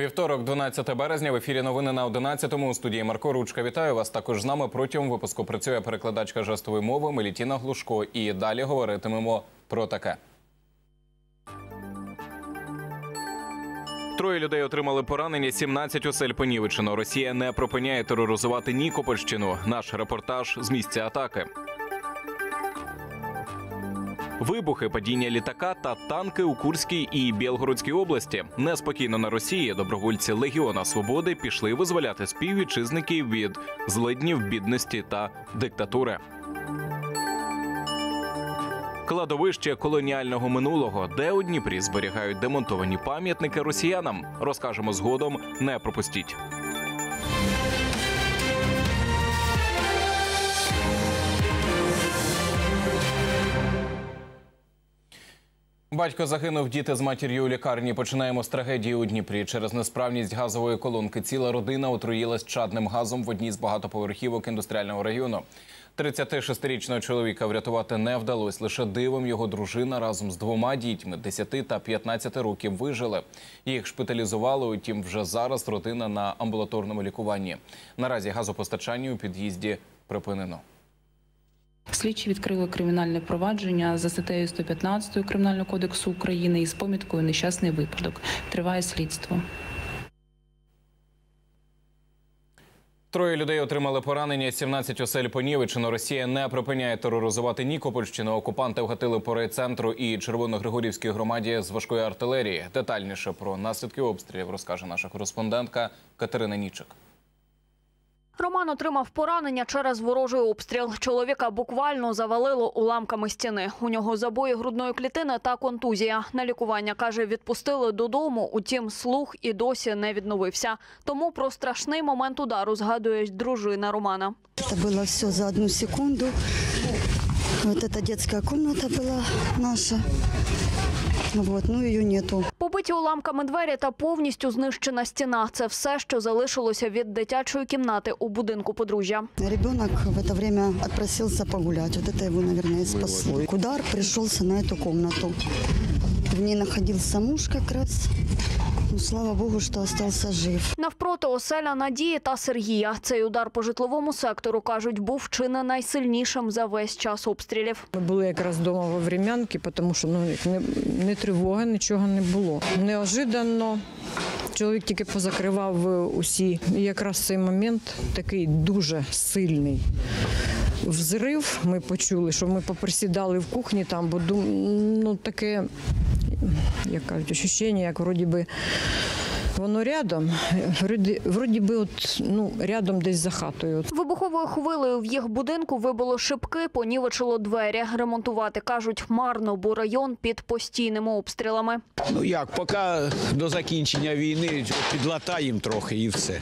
Вівторок, 12 березня, в ефірі новини на 11-му. У студії Марко Ручка. Вітаю вас. Також з нами протягом випуску працює перекладачка жестової мови Мелітіна Глушко. І далі говоритимемо про таке. Троє людей отримали поранення, 17 осель понівечено. Росія не припиняє тероризувати Нікопольщину. Наш репортаж з місця атаки. Вибухи, падіння літака та танки у Курській і Білгородській області. Неспокійно на Росії добровольці Легіона Свободи пішли визволяти співвітчизників від злиднів, бідності та диктатури. Кладовище колоніального минулого, де у Дніпрі зберігають демонтовані пам'ятники росіянам. Розкажемо згодом. Не пропустіть. Батько загинув, діти з матір'ю у лікарні. Починаємо з трагедії у Дніпрі. Через несправність газової колонки ціла родина отруїлась чадним газом в одній з багатоповерхівок індустріального району. 36-річного чоловіка врятувати не вдалося. Лише дивом його дружина разом з двома дітьми 10 та 15 років вижили. Їх шпиталізували. Утім, вже зараз родина на амбулаторному лікуванні. Наразі газопостачання у під'їзді припинено. Слідчі відкрили кримінальне провадження за статтею 115 Кримінального кодексу України із поміткою нещасний випадок. Триває слідство. Троє людей отримали поранення, 17 осель понівечено. Росія не припиняє тероризувати Нікопольщину. Окупанти вгатили по райцентру і Червоногригорівській громаді з важкої артилерії. Детальніше про наслідки обстрілів розкаже наша кореспондентка Катерина Нічик. Роман отримав поранення через ворожий обстріл. Чоловіка буквально завалило уламками стіни. У нього забої грудної клітини та контузія. На лікування каже, відпустили додому. Утім, слух і досі не відновився. Тому про страшний момент удару згадує дружина Романа. Это было все за одну секунду. Вот эта детская комната была наша. Вот, ну ее нету. Побиті уламками двері та повністю знищена стіна. Це все, що залишилося від дитячої кімнати у будинку подружжя. Ребенок в это время отпросился погулять. Вот это его, наверное, и спасло. Удар пришелся на эту комнату. В ней находился муж как раз. Ну, слава богу, что остался жив. Навпроти оселя Надії та Сергія. Цей удар по житловому сектору, кажуть, був чи не найсильнішим за весь час обстрілів. Ми були якраз вдома во врем'янки, тому що ну, не, не тривоги, нічого не було. Неожиданно чоловік тільки позакривав е, усі. І якраз цей момент такий дуже сильний взрив. Ми почули, що ми поприсідали в кухні там, бо ну, таке, як кажуть, ощущення, як вроді би. Воно рядом, вроді, вроді би, от, ну, рядом десь за хатою. Вибуховою хвилею в їх будинку вибило шибки, понівечило двері. Ремонтувати, кажуть, марно, бо район під постійними обстрілами. Ну як, поки до закінчення війни підлатаємо трохи і все.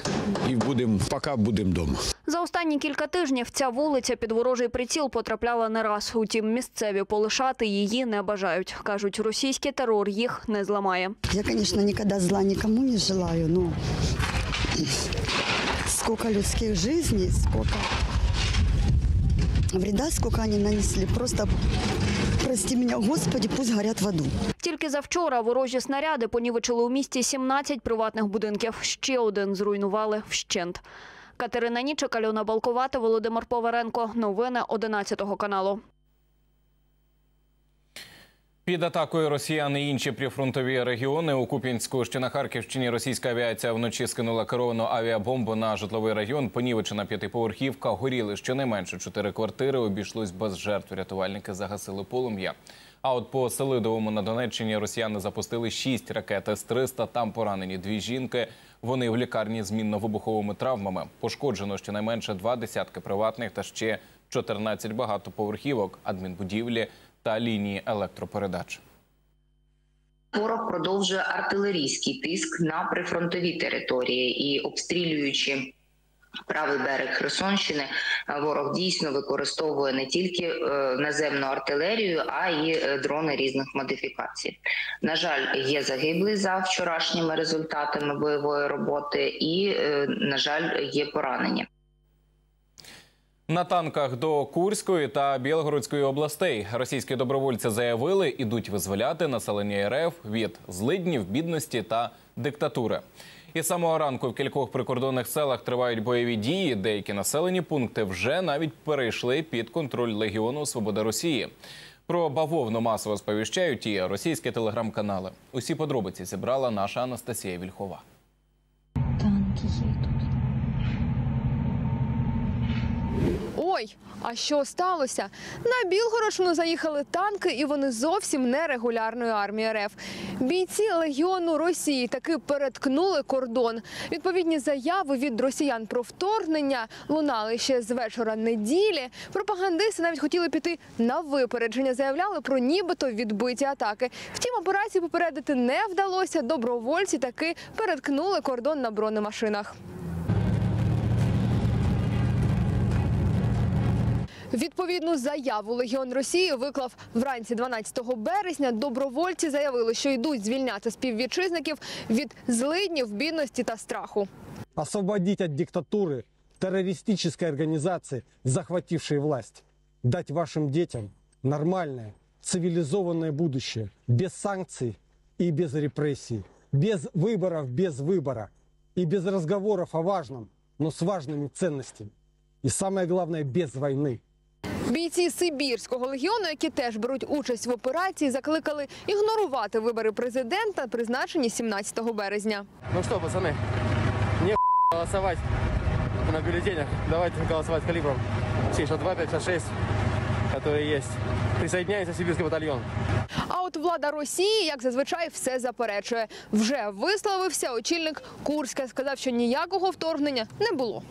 І будемо, поки будемо вдома. За останні кілька тижнів ця вулиця під ворожий приціл потрапляла не раз. Утім, місцеві полишати її не бажають. Кажуть, російський терор їх не зламає. Я, конечно, никогда зла никому не желаю, но сколько людских жизней, сколько вреда, сколько они нанесли. Просто, прости меня, Господи, пусть горят в аду. Тільки завчора ворожі снаряди понівечили у місті 17 приватних будинків. Ще один зруйнували вщент. Катерина Нічик, Альона Балковата, Володимир Поваренко. Новини 11 каналу. Під атакою росіян і інші прифронтові регіони у Куп'янську, що на Харківщині російська авіація вночі скинула керовану авіабомбу на житловий район. Понівечена п'ятиповерхівка. Горіли щонайменше чотири квартири. Обійшлось без жертв. Рятувальники загасили полум'я. А от по Селидовому на Донеччині росіяни запустили шість ракет С-300. Там поранені дві жінки. Вони в лікарні з мінно-вибуховими травмами. Пошкоджено щонайменше два десятки приватних та ще 14 багатоповерхівок, адмінбудівлі та лінії електропередач. Ворог продовжує артилерійський тиск на прифронтові території і обстрілюючи. Правий берег Херсонщини ворог дійсно використовує не тільки е, наземну артилерію, а й е, дрони різних модифікацій. На жаль, є загиблі за вчорашніми результатами бойової роботи, і е, на жаль, є поранення. На танках до Курської та Білгородської областей російські добровольці заявили, ідуть визволяти населення РФ від злиднів, бідності та диктатури. І самого ранку в кількох прикордонних селах тривають бойові дії. Деякі населені пункти вже навіть перейшли під контроль Легіону Свобода Росії. Про бавовну масово сповіщають і російські телеграм-канали. Усі подробиці зібрала наша Анастасія Вільхова. Ой, а що сталося? На Білгородщину заїхали танки, і вони зовсім не регулярної армії РФ. Бійці легіону Росії таки переткнули кордон. Відповідні заяви від росіян про вторгнення лунали ще з вечора неділі. Пропагандисти навіть хотіли піти на випередження. Заявляли про нібито відбиті атаки. Втім, операції попередити не вдалося. Добровольці таки переткнули кордон на бронемашинах. Відповідну заяву Легіон Росії виклав вранці 12 березня. Добровольці заявили, що йдуть звільняти співвітчизників від злиднів, бідності та страху. освободить от диктатуры террористической организации, захватившей власть, дать вашим детям нормальное, цивилизованное будущее, без санкций и без репрессий, без выборов, без выбора и без разговоров о важном, но с важными ценностями. И самое главное, без войны. Бійці Сибірського легіону, які теж беруть участь в операції, закликали ігнорувати вибори президента, призначені 17 березня. Ну что, пацаны, не голосовать на бюллетенях. Давайте голосовать калибром 662, 566, которые есть. Присоединяется сибирский батальон. А от влада Росії, як зазвичай, все заперечує. Вже висловився очільник Курська. Сказав, що ніякого вторгнення не було.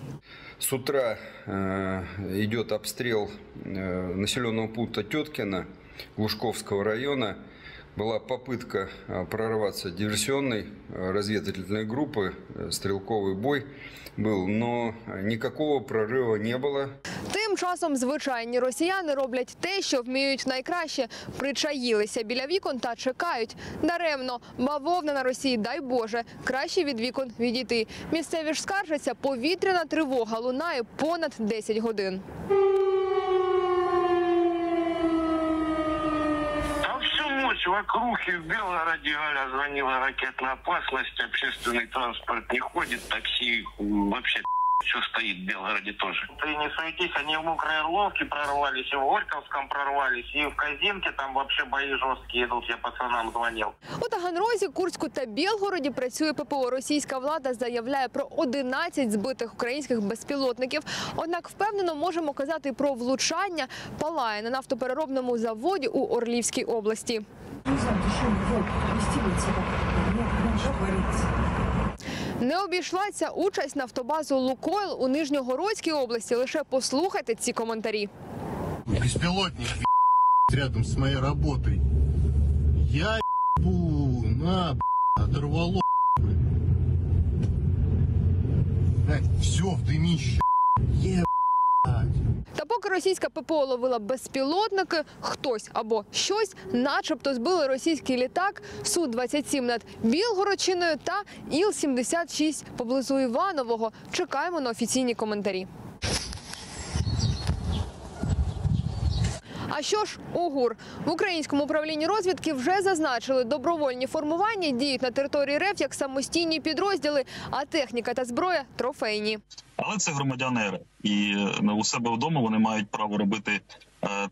С утра э, идет обстрел э, населенного пункта Теткина Лужковского района. Была попытка э, прорваться диверсионной э, разведывательной группы, э, стрелковый бой был, но никакого прорыва не было. Часом звичайні росіяни роблять те, що вміють найкраще. Причаїлися біля вікон та чекають. Даремно бавовна на Росії, дай Боже, краще від вікон відійти. Місцеві ж скаржаться, повітряна тривога лунає понад 10 годин. Вокруг и в Белгороде Галя звонила ракетная опасность, общественный транспорт не ходит, такси вообще все стоит в Белгороде тоже. Ты не суетись, они в Мокрой Орловке прорвались, и в Горьковском прорвались, и в Казинке там вообще бои жесткие идут, я пацанам звонил. У Таганрозі, Курську та Білгороді працює ППО. Російська влада заявляє про 11 збитих українських безпілотників. Однак впевнено можемо казати про влучання палає на нафтопереробному заводі у Орлівській області. Не обійшлася участь нафтобазу Лукойл у Нижньогородській області. Лише послухайте ці коментарі. Безпілотник рядом з моєю роботою. Я бу на, оторвало. все в дымище. Російська ППО ловила безпілотники, хтось або щось, начебто, збили російський літак Су-27 над Білгородчиною та Іл-76 поблизу Іванового. Чекаємо на офіційні коментарі. А що ж ОГУР В українському управлінні розвідки вже зазначили, добровольні формування діють на території РФ як самостійні підрозділи, а техніка та зброя трофейні. Але це громадяни РФ. і е, у себе вдома вони мають право робити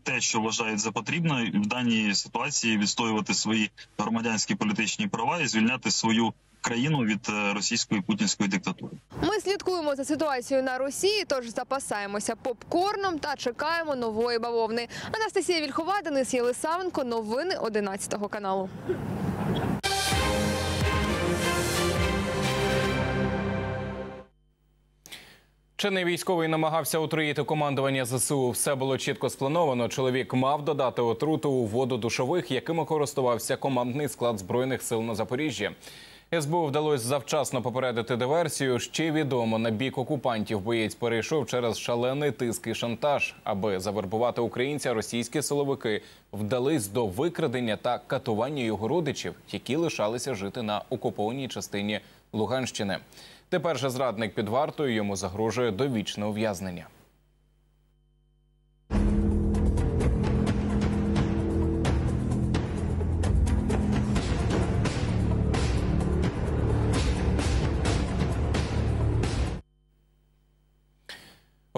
те, що вважають за потрібне, в даній ситуації відстоювати свої громадянські політичні права і звільняти свою країну від е, російської путінської диктатури. Ми слідкуємо за ситуацією на Росії, тож запасаємося попкорном та чекаємо нової бавовни. Анастасія Вільхова, Денис Єлисавенко. Новини 11 каналу. Чинний військовий намагався отруїти командування ЗСУ. Все було чітко сплановано. Чоловік мав додати отруту у воду душових, якими користувався командний склад збройних сил на Запоріжжі. СБУ вдалося завчасно попередити диверсію. Ще відомо на бік окупантів боєць перейшов через шалений тиск і шантаж, аби завербувати українця. Російські силовики вдались до викрадення та катування його родичів, які лишалися жити на окупованій частині Луганщини. Тепер же зрадник під вартою йому загрожує довічне ув'язнення.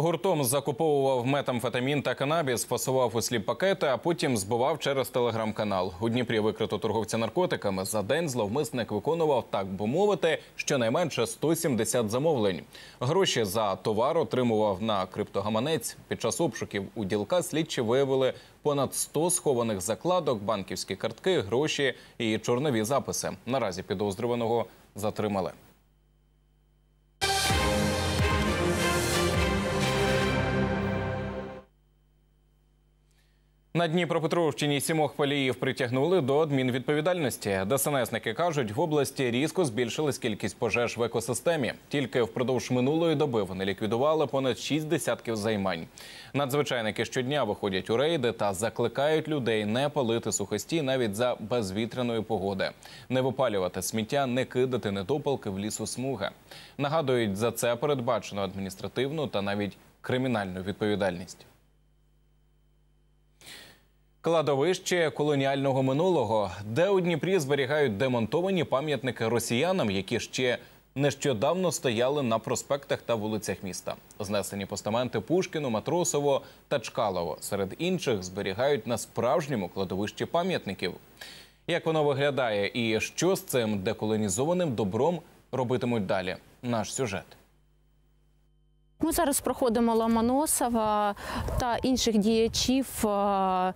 Гуртом закуповував метамфетамін та канабіс, фасував у сліп пакети, а потім збивав через телеграм-канал. У Дніпрі викрито торговця наркотиками. За день зловмисник виконував, так би мовити, щонайменше 170 замовлень. Гроші за товар отримував на криптогаманець. Під час обшуків у ділка слідчі виявили понад 100 схованих закладок, банківські картки, гроші і чорнові записи. Наразі підозрюваного затримали. На Дніпропетровщині сімох паліїв притягнули до адмінвідповідальності. ДСНСники кажуть, в області різко збільшилась кількість пожеж в екосистемі. Тільки впродовж минулої доби вони ліквідували понад шість десятків займань. Надзвичайники щодня виходять у рейди та закликають людей не палити сухості навіть за безвітряної погоди, не випалювати сміття, не кидати недопалки в лісосмуги. Нагадують, за це передбачено адміністративну та навіть кримінальну відповідальність. Кладовище колоніального минулого, де у Дніпрі зберігають демонтовані пам'ятники росіянам, які ще нещодавно стояли на проспектах та вулицях міста. Знесені постаменти Пушкіну, Матросово та Чкалово. Серед інших зберігають на справжньому кладовищі пам'ятників. Як воно виглядає і що з цим деколонізованим добром робитимуть далі? Наш сюжет. Ми зараз проходимо Ломоносова та інших діячів е,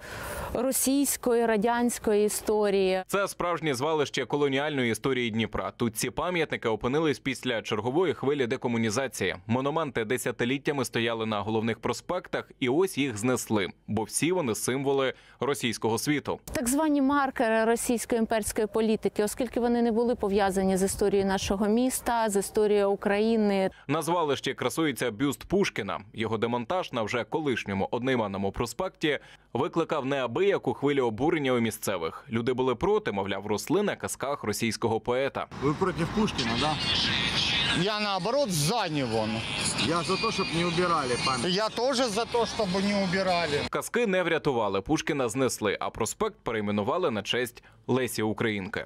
російської радянської історії. Це справжнє звалище колоніальної історії Дніпра. Тут ці пам'ятники опинились після чергової хвилі декомунізації. Монументи десятиліттями стояли на головних проспектах, і ось їх знесли, бо всі вони символи російського світу. Так звані маркери російської імперської політики, оскільки вони не були пов'язані з історією нашого міста, з історією України. На звалищі красується бюст Пушкіна. Його демонтаж на вже колишньому одноіменному проспекті викликав неабияку хвилю обурення у місцевих. Люди були проти, мовляв, росли на казках російського поета. Вы против Пушкина, да? Я наоборот за него. Я за то, чтобы не убирали память. Я тоже за то, чтобы не убирали. Казки не врятували. Пушкіна знесли, а проспект перейменували на честь Лесі Українки.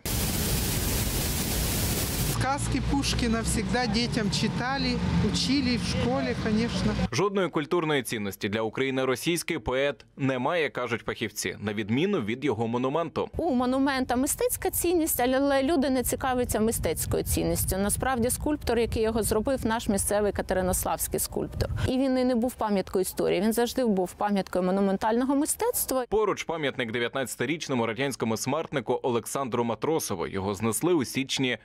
Сказки Пушкина всегда детям читали, учили в школе, конечно. Жодної культурної цінності для України російський поет не має, кажуть фахівці, на відміну від його монументу. У монумента мистецька цінність, але люди не цікавляться мистецькою цінністю. Насправді, скульптор, який його зробив, наш місцевий катеринославський скульптор. І він і не був пам'яткою історії. Він завжди був пам'яткою монументального мистецтва. Поруч пам'ятник 19-річному радянському смертнику Олександру Матросову. Його знесли у січні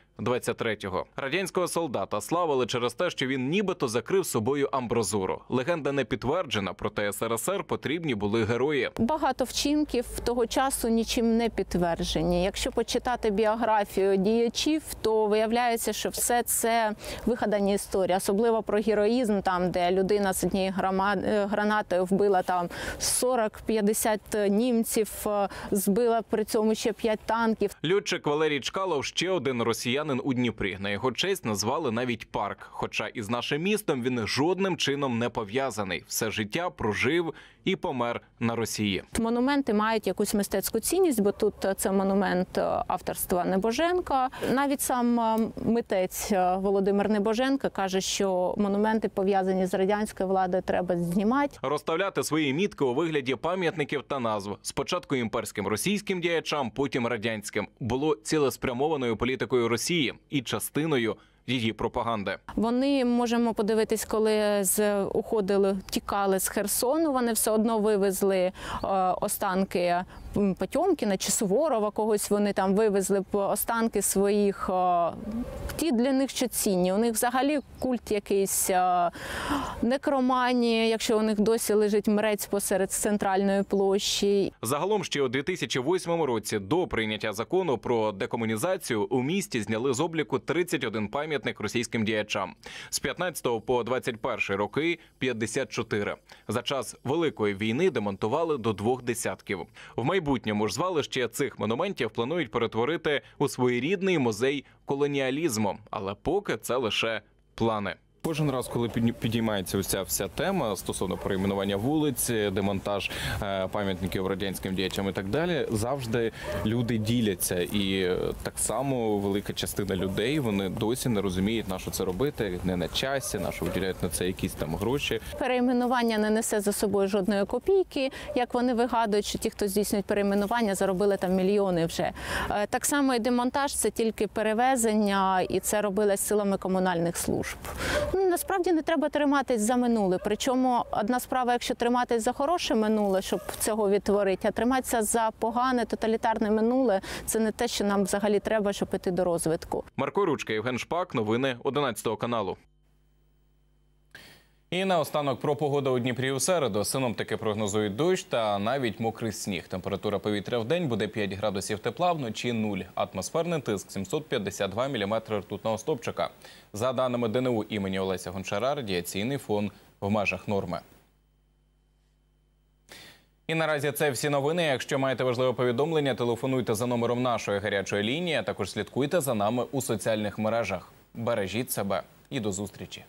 23-го. Радянського солдата славили через те, що він нібито закрив собою амбразуру. Легенда не підтверджена, проте СРСР потрібні були герої. Багато вчинків того часу нічим не підтверджені. Якщо почитати біографію діячів, то виявляється, що все це вигадані історії, особливо про героїзм, там де людина з однієї грама- е, гранатою вбила там 40-50 німців, е, збила при цьому ще 5 танків. Льотчик Валерій Чкалов ще один росіянин у Дніпрі. На його честь назвали навіть парк. Хоча із нашим містом він жодним чином не пов'язаний. Все життя прожив і помер на Росії. Монументи мають якусь мистецьку цінність, бо тут е, це монумент е, авторства Небоженка. Навіть сам е, митець Володимир Небоженко каже, що монументи пов'язані з радянською владою треба знімати. Розставляти свої мітки у вигляді пам'ятників та назв спочатку імперським російським діячам, потім радянським було цілеспрямованою політикою Росії і частиною її пропаганди. Вони можемо подивитись, коли з уходили, тікали з Херсону. Вони все одно вивезли е, останки м, Потьомкіна чи Суворова. Когось вони там вивезли останки своїх. е, ті для них що цінні. У них взагалі культ якийсь е, некроманії, якщо у них досі лежить мрець посеред центральної площі. Загалом ще у 2008 році до прийняття закону про декомунізацію у місті зняли з обліку 31 пам'ятник російським діячам. З 15 по 21 роки 54. За час великої війни демонтували до двох десятків. В майбутньому ж звалище цих монументів планують перетворити у своєрідний музей колоніалізму, але поки це лише плани. Кожен раз, коли підіймається ось ця вся тема стосовно перейменування вулиць, демонтаж е, пам'ятників радянським діячам і так далі, завжди люди діляться, і е, так само велика частина людей вони досі не розуміють, на що це робити, не на часі, на що виділяють на це якісь там гроші. Перейменування не несе за собою жодної копійки. Як вони вигадують, що ті, хто здійснюють перейменування, заробили там мільйони вже. Е, Так само і демонтаж це тільки перевезення, і це робилось силами комунальних служб. Ну, насправді не треба триматись за минуле. Причому одна справа, якщо триматись за хороше минуле, щоб цього відтворити, а триматися за погане тоталітарне минуле це не те, що нам взагалі треба, щоб іти до розвитку. Марко Ручка, Євген Шпак, новини 11 каналу. І наостанок про погоду у Дніпрі у середу. Синоптики прогнозують дощ та навіть мокрий сніг. Температура повітря в день буде 5 градусів тепла, вночі 0. Атмосферний тиск 752 мм ртутного стопчика. За даними ДНУ імені Олеся Гончара, радіаційний фон в межах норми. І наразі це всі новини. Якщо маєте важливе повідомлення, телефонуйте за номером нашої гарячої лінії. а Також слідкуйте за нами у соціальних мережах. Бережіть себе і до зустрічі.